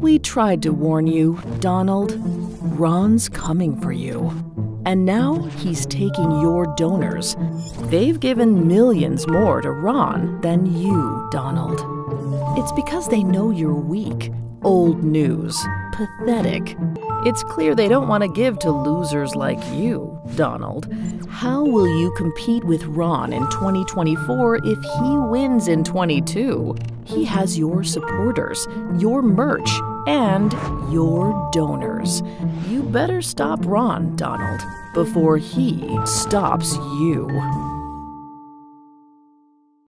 We tried to warn you, Donald. Ron's coming for you. And now he's taking your donors. They've given millions more to Ron than you, Donald. It's because they know you're weak, old news, pathetic. It's clear they don't want to give to losers like you, Donald. How will you compete with Ron in 2024 if he wins in 22? He has your supporters, your merch, and your donors. You better stop Ron, Donald, before he stops you.